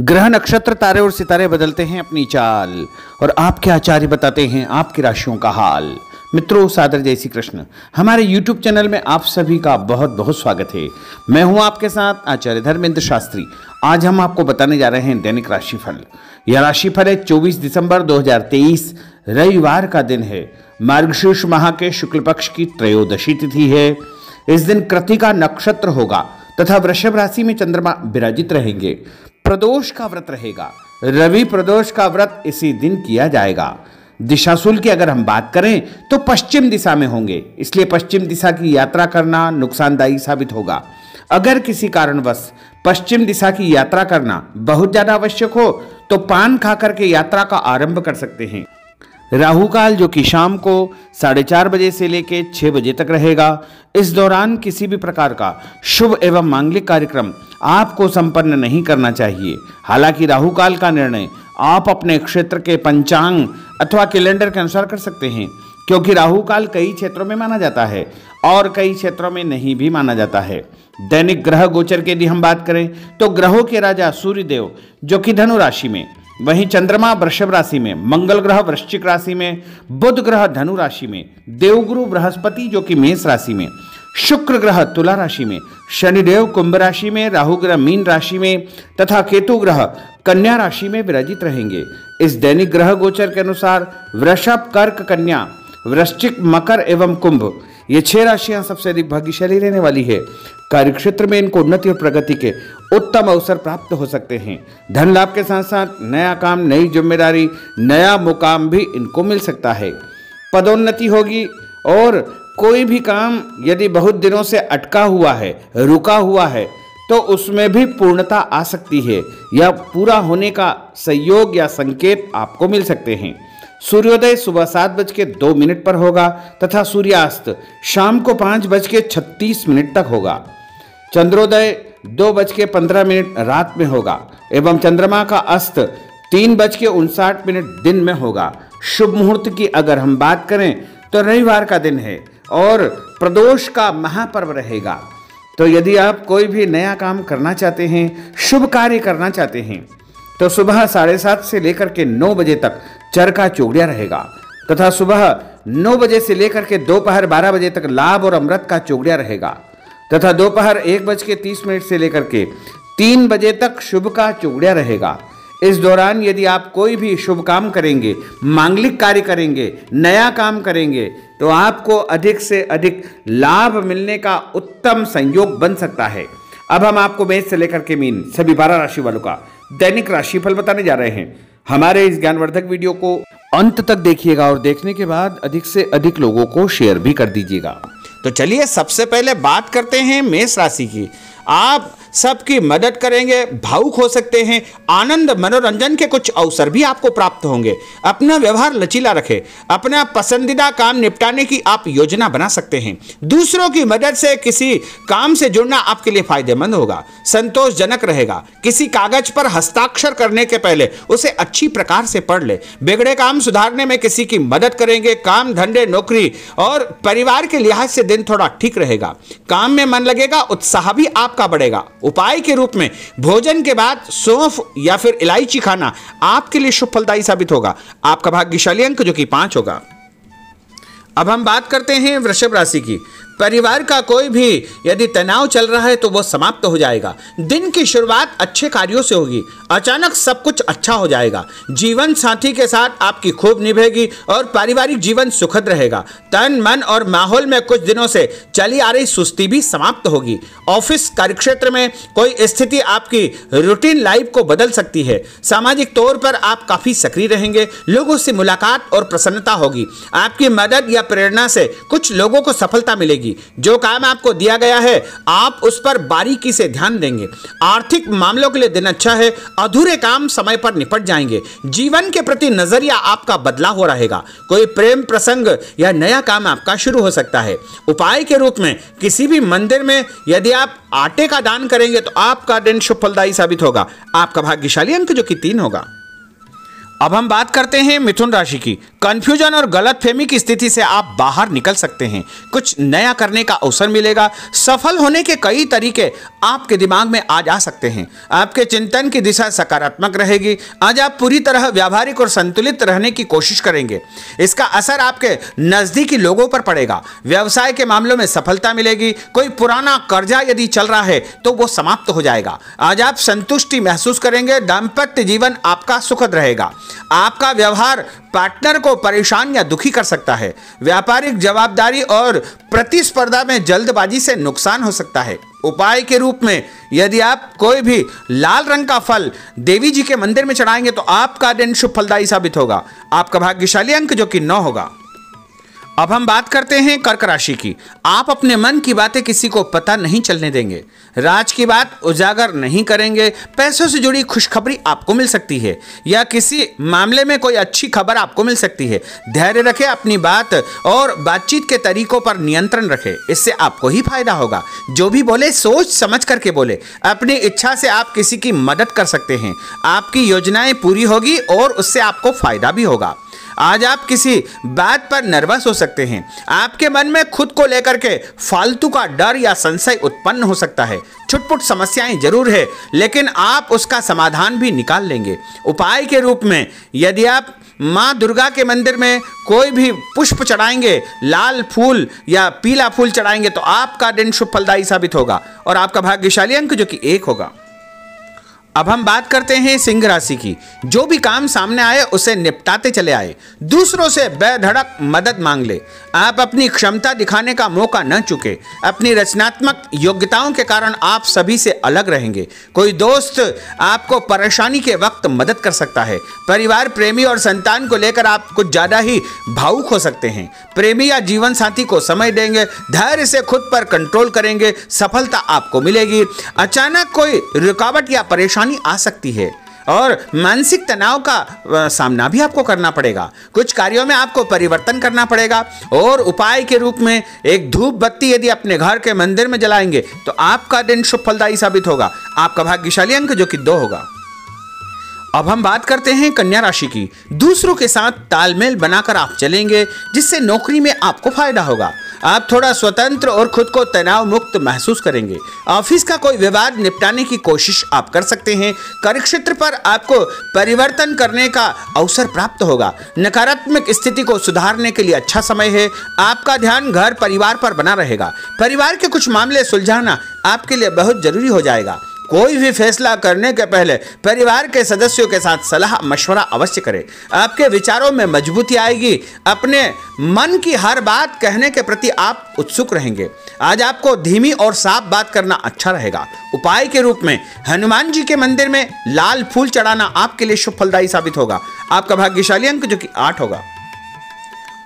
ग्रह नक्षत्र, तारे और सितारे बदलते हैं अपनी चाल। और आपके आचार्य बताते हैं? आपकी राशियों का हाल। मित्रों, सादर जय श्री कृष्ण। हमारे YouTube चैनल में आप सभी का बहुत बहुत स्वागत है। मैं हूँ आपके साथ आचार्य धर्मेंद्र शास्त्री। आज हम आपको बताने जा रहे हैं दैनिक राशिफल। यह राशिफल है 24 दिसंबर 2023 रविवार का दिन है। मार्गशीर्ष माह के शुक्ल पक्ष की त्रयोदशी तिथि है। इस दिन कृतिका नक्षत्र होगा तथा वृषभ राशि में चंद्रमा विराजित रहेंगे। प्रदोष का व्रत रहेगा। रवि प्रदोष का व्रत इसी दिन किया जाएगा। दिशाशूल की अगर हम बात करें तो पश्चिम दिशा में होंगे। इसलिए पश्चिम दिशा की यात्रा करना नुकसानदायी साबित होगा। अगर किसी कारणवश पश्चिम दिशा की यात्रा करना बहुत ज़्यादा आवश्यक हो तो पान खा करके यात्रा का आरंभ कर सकते हैं। राहु काल जो कि शाम को साढ़े चार बजे से लेकर छह बजे तक रहेगा, इस दौरान किसी भी प्रकार का शुभ एवं मांगलिक कार्यक्रम आपको संपन्न नहीं करना चाहिए। हालाँकि राहु काल का निर्णय आप अपने क्षेत्र के पंचांग अथवा कैलेंडर के अनुसार कर सकते हैं, क्योंकि राहु काल कई क्षेत्रों में माना जाता है और कई क्षेत्रों में नहीं भी माना जाता है। दैनिक ग्रह गोचर के यदि हम बात करें तो ग्रहों के राजा सूर्यदेव, जो कि धनु राशि में, वहीं चंद्रमा वृषभ राशि में, मंगल ग्रह वृश्चिक राशि में, बुध ग्रह धनु राशि में, देवगुरु बृहस्पति, जो कि मेष राशि में शुक्र ग्रह तुला राशि में, शनिदेव कुंभ राशि में, राहु ग्रह मीन राशि में, तथा केतु ग्रह कन्या राशि में विराजित रहेंगे। इस दैनिक ग्रह गोचर के अनुसार वृषभ, कर्क कन्या, वृश्चिक, मकर एवं कुंभ, ये छह राशियाँ सबसे अधिक भाग्यशाली रहने वाली है। कार्यक्षेत्र में इनको उन्नति और प्रगति के उत्तम अवसर प्राप्त हो सकते हैं। धन लाभ के साथ साथ नया काम, नई ज़िम्मेदारी, नया मुकाम भी इनको मिल सकता है। पदोन्नति होगी और कोई भी काम यदि बहुत दिनों से अटका हुआ है, रुका हुआ है तो उसमें भी पूर्णता आ सकती है। या पूरा होने का सहयोग या संकेत आपको मिल सकते हैं। सूर्योदय सुबह सात बज के दो मिनट पर होगा तथा सूर्यास्त शाम को पाँच बज के छत्तीस मिनट तक होगा। चंद्रोदय दो बज के पंद्रह मिनट रात में होगा एवं चंद्रमा का अस्त तीन बज के उनसाठ मिनट दिन में होगा। शुभ मुहूर्त की अगर हम बात करें तो रविवार का दिन है। और प्रदोष का महापर्व रहेगा। तो यदि आप कोई भी नया काम करना चाहते हैं, शुभ कार्य करना चाहते हैं तो सुबह साढ़े सात से लेकर के नौ बजे तक चरका चौगड़िया रहेगा तथा सुबह नौ बजे से लेकर के दोपहर बारह बजे तक लाभ और अमृत का चौगड़िया रहेगा तथा दोपहर एक बज के तीस मिनट से लेकर के तीन बजे तक शुभ का चौगड़िया रहेगा। इस दौरान यदि आप कोई भी शुभ काम करेंगे, मांगलिक कार्य करेंगे, नया काम करेंगे तो आपको अधिक से अधिक लाभ मिलने का उत्तम संयोग बन सकता है। अब हम आपको मेष से लेकर के मीन सभी बारह राशि वालों का दैनिक राशिफल बताने जा रहे हैं। हमारे इस ज्ञानवर्धक वीडियो को अंत तक देखिएगा और देखने के बाद अधिक से अधिक लोगों को शेयर भी कर दीजिएगा। तो चलिए सबसे पहले बात करते हैं मेष राशि की। आप सबकी मदद करेंगे, भावुक हो सकते हैं, आनंद, मनोरंजन के कुछ अवसर भी आपको प्राप्त होंगे। अपना व्यवहार लचीला रखें, अपना पसंदीदा काम निपटाने की आप योजना बना सकते हैं। दूसरों की मदद से किसी काम से जुड़ना आपके लिए फ़ायदेमंद होगा, संतोषजनक रहेगा। किसी कागज़ पर हस्ताक्षर करने के पहले उसे अच्छी प्रकार से पढ़ ले। बिगड़े काम सुधारने में किसी की मदद करेंगे, काम, धंधे, नौकरी और परिवार के लिहाज से दिन थोड़ा ठीक रहेगा। काम में मन लगेगा, उत्साह भी आपका बढ़ेगा उपाय के रूप में भोजन के बाद सौंफ या फिर इलायची खाना आपके लिए शुभ फलदायी साबित होगा। आपका भाग्यशाली अंक जो कि पाँच होगा। अब हम बात करते हैं वृषभ राशि की। परिवार का कोई भी यदि तनाव चल रहा है तो वो समाप्त हो जाएगा। दिन की शुरुआत अच्छे कार्यों से होगी। अचानक सब कुछ अच्छा हो जाएगा। जीवन साथी के साथ आपकी खूब निभेगी और पारिवारिक जीवन सुखद रहेगा। तन, मन और माहौल में कुछ दिनों से चली आ रही सुस्ती भी समाप्त होगी। ऑफ़िस कार्यक्षेत्र में कोई स्थिति आपकी रूटीन लाइफ को बदल सकती है। सामाजिक तौर पर आप काफ़ी सक्रिय रहेंगे। लोगों से मुलाकात और प्रसन्नता होगी। आपकी मदद या प्रेरणा से कुछ लोगों को सफलता मिलेगी। होगी। जो काम आपको दिया गया है, आप उस पर बारीकी से ध्यान देंगे। आर्थिक मामलों के लिए दिन अच्छा है, अधूरे काम समय पर निपट जाएँगे। जीवन के प्रति नज़रिया आपका बदलाव हो रहेगा। कोई प्रेम प्रसंग या नया काम आपका शुरू हो सकता है। उपाय के रूप में किसी भी मंदिर में यदि आप आटे का दान करेंगे तो आपका दिन शुभ फलदायी साबित होगा। आपका भाग्यशाली अंक जो कि तीन होगा। अब हम बात करते हैं मिथुन राशि की। कंफ्यूजन और गलत फहमी की स्थिति से आप बाहर निकल सकते हैं। कुछ नया करने का अवसर मिलेगा। सफल होने के कई तरीके आपके दिमाग में आज आ सकते हैं। आपके चिंतन की दिशा सकारात्मक रहेगी। आज आप पूरी तरह व्यावहारिक और संतुलित रहने की कोशिश करेंगे। इसका असर आपके नजदीकी लोगों पर पड़ेगा। व्यवसाय के मामलों में सफलता मिलेगी। कोई पुराना कर्जा यदि चल रहा है तो वो समाप्त हो जाएगा। आज आप संतुष्टि महसूस करेंगे। दाम्पत्य जीवन आपका सुखद रहेगा। आपका व्यवहार पार्टनर को परेशान या दुखी कर सकता है। व्यापारिक जवाबदारी और प्रतिस्पर्धा में जल्दबाजी से नुकसान हो सकता है। उपाय के रूप में, यदि आप कोई भी लाल रंग का फल देवी जी के मंदिर में चढ़ाएँगे तो आपका दिन शुभ फलदायी साबित होगा। आपका भाग्यशाली अंक जो कि नौ होगा। अब हम बात करते हैं कर्क राशि की। आप अपने मन की बातें किसी को पता नहीं चलने देंगे। राज की बात उजागर नहीं करेंगे। पैसों से जुड़ी खुशखबरी आपको मिल सकती है। या किसी मामले में कोई अच्छी खबर आपको मिल सकती है। धैर्य रखें अपनी बात और बातचीत के तरीकों पर नियंत्रण रखें। इससे आपको ही फ़ायदा होगा। जो भी बोले, सोच समझ करके बोले। अपनी इच्छा से आप किसी की मदद कर सकते हैं। आपकी योजनाएँ पूरी होगी और उससे आपको फ़ायदा भी होगा। आज आप किसी बात पर नर्वस हो सकते हैं। आपके मन में खुद को लेकर के फालतू का डर या संशय उत्पन्न हो सकता है। छुटपुट समस्याएँ ज़रूर है, लेकिन आप उसका समाधान भी निकाल लेंगे। उपाय के रूप में, यदि आप माँ दुर्गा के मंदिर में कोई भी पुष्प चढ़ाएँगे, लाल फूल या पीला फूल चढ़ाएँगे तो आपका दिन शुभ फलदायी साबित होगा और आपका भाग्यशाली अंक जो कि एक होगा। अब हम बात करते हैं सिंह राशि की। जो भी काम सामने आए, उसे निपटाते चले आए। दूसरों से बेधड़क मदद मांग ले। आप अपनी क्षमता दिखाने का मौका न चुके। अपनी रचनात्मक योग्यताओं के कारण आप सभी से अलग रहेंगे। कोई दोस्त आपको परेशानी के वक्त मदद कर सकता है। परिवार, प्रेमी और संतान को लेकर आप कुछ ज़्यादा ही भावुक हो सकते हैं। प्रेमी या जीवन साथी को समय देंगे, धैर्य से खुद पर कंट्रोल करेंगे, सफलता आपको मिलेगी। अचानक कोई रुकावट या परेशानी परेशानी आ सकती है और मानसिक तनाव का सामना भी आपको करना पड़ेगा। कुछ कार्यों में आपको परिवर्तन करना पड़ेगा और उपाय के रूप में एक धूप बत्ती यदि अपने घर के मंदिर में जलाएँगे तो आपका दिन शुभ फलदायी साबित होगा। आपका भाग्यशाली अंक जो कि दो होगा। अब हम बात करते हैं कन्या राशि की। दूसरों के साथ तालमेल बनाकर आप चलेंगे, जिससे नौकरी में आपको फ़ायदा होगा। आप थोड़ा स्वतंत्र और खुद को तनाव मुक्त महसूस करेंगे। ऑफ़िस का कोई विवाद निपटाने की कोशिश आप कर सकते हैं। कार्यक्षेत्र पर आपको परिवर्तन करने का अवसर प्राप्त होगा। नकारात्मक स्थिति को सुधारने के लिए अच्छा समय है। आपका ध्यान घर परिवार पर बना रहेगा। परिवार के कुछ मामले सुलझाना आपके लिए बहुत ज़रूरी हो जाएगा। कोई भी फैसला करने के पहले परिवार के सदस्यों के साथ सलाह, मशवरा अवश्य करें। आपके विचारों में मजबूती आएगी। अपने मन की हर बात कहने के प्रति आप उत्सुक रहेंगे। आज आपको धीमी और साफ़ बात करना अच्छा रहेगा। उपाय के रूप में हनुमान जी के मंदिर में लाल फूल चढ़ाना आपके लिए शुभ फलदायी साबित होगा। आपका भाग्यशाली अंक जो कि आठ होगा।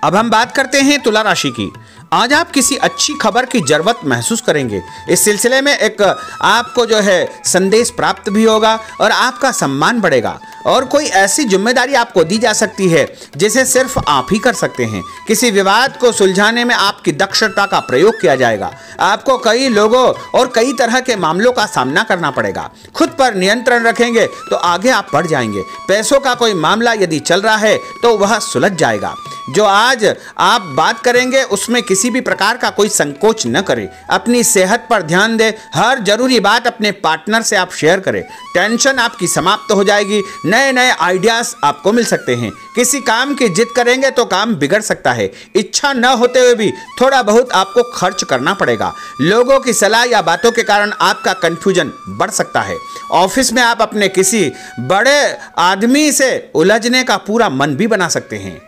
अब हम बात करते हैं तुला राशि की। आज आप किसी अच्छी खबर की ज़रूरत महसूस करेंगे। इस सिलसिले में एक, आपको जो है संदेश प्राप्त भी होगा और आपका सम्मान बढ़ेगा। और कोई ऐसी ज़िम्मेदारी आपको दी जा सकती है जिसे सिर्फ़ आप ही कर सकते हैं। किसी विवाद को सुलझाने में आपकी दक्षता का प्रयोग किया जाएगा। आपको कई लोगों और कई तरह के मामलों का सामना करना पड़ेगा। खुद पर नियंत्रण रखेंगे तो आगे आप बढ़ जाएँगे। पैसों का कोई मामला यदि चल रहा है तो वह सुलझ जाएगा। जो आज आप बात करेंगे उसमें किसी भी प्रकार का कोई संकोच न करें। अपनी सेहत पर ध्यान दें। हर ज़रूरी बात अपने पार्टनर से आप शेयर करें। टेंशन आपकी समाप्त हो जाएगी। नए नए आइडियाज़ आपको मिल सकते हैं। किसी काम की जिद करेंगे तो काम बिगड़ सकता है। इच्छा न होते हुए भी थोड़ा बहुत आपको खर्च करना पड़ेगा। लोगों की सलाह या बातों के कारण आपका कंफ्यूजन बढ़ सकता है। ऑफ़िस में आप अपने किसी बड़े आदमी से उलझने का पूरा मन भी बना सकते हैं।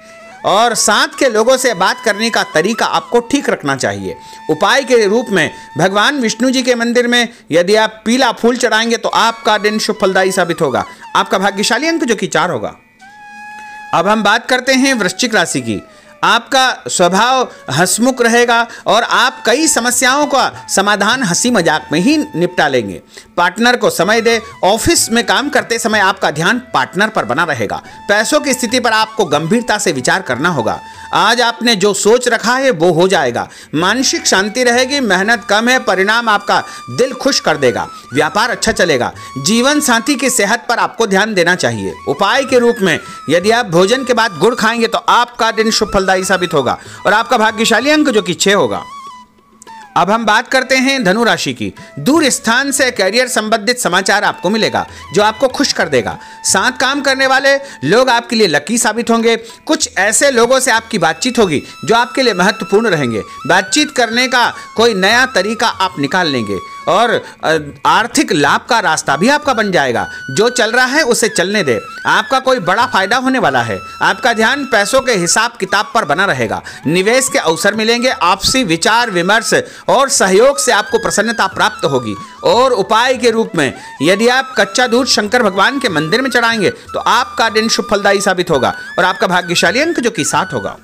और साथ के लोगों से बात करने का तरीका आपको ठीक रखना चाहिए। उपाय के रूप में भगवान विष्णु जी के मंदिर में यदि आप पीला फूल चढ़ाएँगे तो आपका दिन शुभ फलदायी साबित होगा। आपका भाग्यशाली अंक जो कि चार होगा। अब हम बात करते हैं वृश्चिक राशि की। आपका स्वभाव हसमुख रहेगा और आप कई समस्याओं का समाधान हँसी मज़ाक में ही निपटा लेंगे। पार्टनर को समय दे, ऑफ़िस में काम करते समय आपका ध्यान पार्टनर पर बना रहेगा। पैसों की स्थिति पर आपको गंभीरता से विचार करना होगा। आज आपने जो सोच रखा है, वो हो जाएगा। मानसिक शांति रहेगी, मेहनत कम है, परिणाम आपका दिल खुश कर देगा। व्यापार अच्छा चलेगा। जीवन साथी की सेहत पर आपको ध्यान देना चाहिए। उपाय के रूप में, यदि आप भोजन के बाद गुड़ खाएँगे तो आपका दिन शुभ साबित होगा और आपका भाग्यशाली अंक जो कि छह होगा। अब हम बात करते हैं धनु राशि की। दूर स्थान से करियर संबंधित समाचार आपको मिलेगा, जो आपको खुश कर देगा। साथ काम करने वाले लोग आपके लिए लकी साबित होंगे। कुछ ऐसे लोगों से आपकी बातचीत होगी, जो आपके लिए महत्वपूर्ण रहेंगे। बातचीत करने का कोई नया तरीका आप निकाल लेंगे। और आर्थिक लाभ का रास्ता भी आपका बन जाएगा। जो चल रहा है उसे चलने दे। आपका कोई बड़ा फ़ायदा होने वाला है। आपका ध्यान पैसों के हिसाब किताब पर बना रहेगा। निवेश के अवसर मिलेंगे, आपसी विचार, विमर्श और सहयोग से आपको प्रसन्नता प्राप्त होगी। और उपाय के रूप में, यदि आप कच्चा दूध शंकर भगवान के मंदिर में चढ़ाएँगे तो आपका दिन शुभ फलदायी साबित होगा और आपका भाग्यशाली अंक जो कि सात होगा।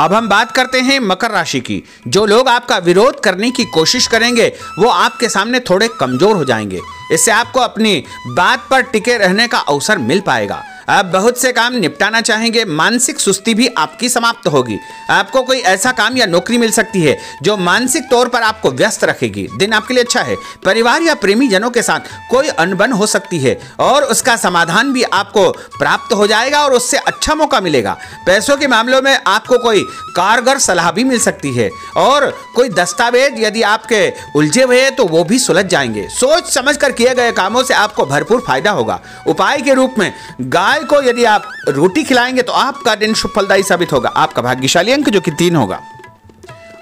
अब हम बात करते हैं मकर राशि की। जो लोग आपका विरोध करने की कोशिश करेंगे, वो आपके सामने थोड़े कमज़ोर हो जाएँगे। इससे आपको अपनी बात पर टिके रहने का अवसर मिल पाएगा। आप बहुत से काम निपटाना चाहेंगे, मानसिक सुस्ती भी आपकी समाप्त होगी। आपको कोई ऐसा काम या नौकरी मिल सकती है, जो मानसिक तौर पर आपको व्यस्त रखेगी। दिन आपके लिए अच्छा है। परिवार या प्रेमी जनों के साथ कोई अनबन हो सकती है, और उसका समाधान भी आपको प्राप्त हो जाएगा और उससे अच्छा मौका मिलेगा। पैसों के मामलों में आपको कोई कारगर सलाह भी मिल सकती है, और कोई दस्तावेज़ यदि आपके उलझे हुए हैं तो वो भी सुलझ जाएँगे। सोच समझ कर किए गए कामों से आपको भरपूर फ़ायदा होगा। उपाय के रूप में गाय गाय को यदि आप रोटी खिलाएँगे तो आपका दिन शुभ फलदायी साबित होगा। आपका भाग्यशाली अंक जो कि तीन होगा।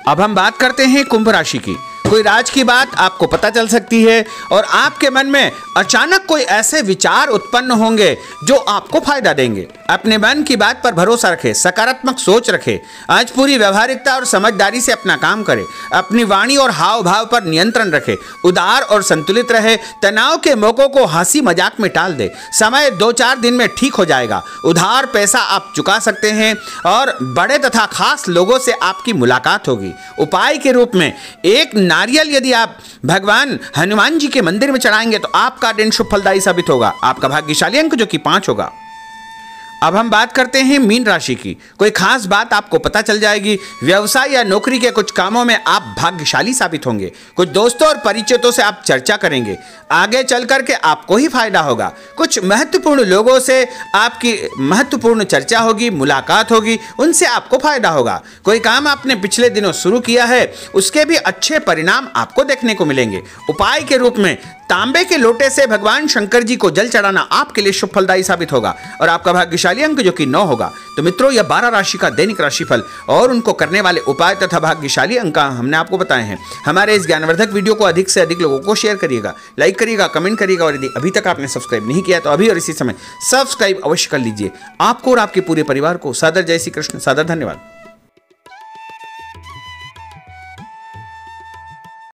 अब हम बात करते हैं कुंभ राशि की। कोई राज की बात आपको पता चल सकती है और आपके मन में अचानक कोई ऐसे विचार उत्पन्न होंगे जो आपको फ़ायदा देंगे। अपने मन की बात पर भरोसा रखे, सकारात्मक सोच रखे, आज पूरी व्यवहारिकता और समझदारी से अपना काम करे, अपनी वाणी और हाव भाव पर नियंत्रण रखे, उदार और संतुलित रहे, तनाव के मौकों को हँसी मज़ाक में टाल दे, समय दो चार दिन में ठीक हो जाएगा, उधार पैसा आप चुका सकते हैं और बड़े तथा खास लोगों से आपकी मुलाकात होगी। उपाय के रूप में एक नारियल यदि आप भगवान हनुमान जी के मंदिर में चढ़ाएँगे तो आपका दिन शुभ फलदायी साबित होगा। आपका भाग्यशाली अंक जो कि पाँच होगा। अब हम बात करते हैं मीन राशि की। कोई खास बात आपको पता चल जाएगी, व्यवसाय या नौकरी के कुछ कामों में आप भाग्यशाली साबित होंगे। कुछ दोस्तों और परिचितों से आप चर्चा करेंगे। आगे चल करके आपको ही फ़ायदा होगा। कुछ महत्वपूर्ण लोगों से आपकी महत्वपूर्ण चर्चा होगी, मुलाकात होगी, उनसे आपको फ़ायदा होगा। कोई काम आपने पिछले दिनों शुरू किया है, उसके भी अच्छे परिणाम आपको देखने को मिलेंगे। उपाय के रूप में तांबे के लोटे से भगवान शंकर जी को जल चढ़ाना आपके लिए शुभ फलदायी साबित होगा और आपका भाग्यशाली अंक जो कि नौ होगा। तो मित्रों, यह बारह राशि का दैनिक राशिफल और उनको करने वाले उपाय तथा भाग्यशाली अंक हमने आपको बताए हैं। हमारे इस ज्ञानवर्धक वीडियो को अधिक से अधिक लोगों को शेयर करिएगा लाइक करिएगा कमेंट करिएगा और यदि अभी तक आपने सब्सक्राइब नहीं किया तो अभी और इसी समय सब्सक्राइब अवश्य कर लीजिए। आपको और आपके पूरे परिवार को सादर जय श्री कृष्ण, सादर धन्यवाद।